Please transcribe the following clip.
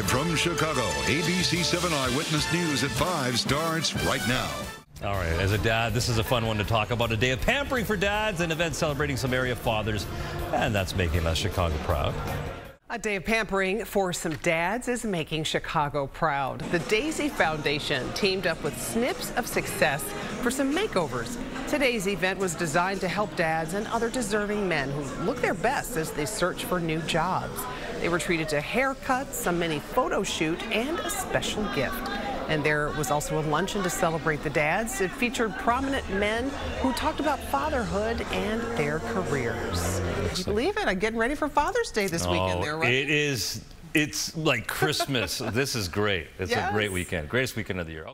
Live from Chicago, ABC 7 Eyewitness News at 5 starts right now. All right, as a dad, this is a fun one to talk about. A day of pampering for dads, an event celebrating some area fathers, and that's making us Chicago proud. A day of pampering for some dads is making Chicago proud. The Daisie Foundation teamed up with Snips of Success for some makeovers. Today's event was designed to help dads and other deserving men who look their best as they search for new jobs. They were treated to haircuts, a mini photo shoot, and a special gift. And there was also a luncheon to celebrate the dads. It featured prominent men who talked about fatherhood and their careers. Can you believe it? I'm getting ready for Father's Day this weekend oh, there, right? It is, it's like Christmas. this is great. It's Yes. a great weekend. Greatest weekend of the year.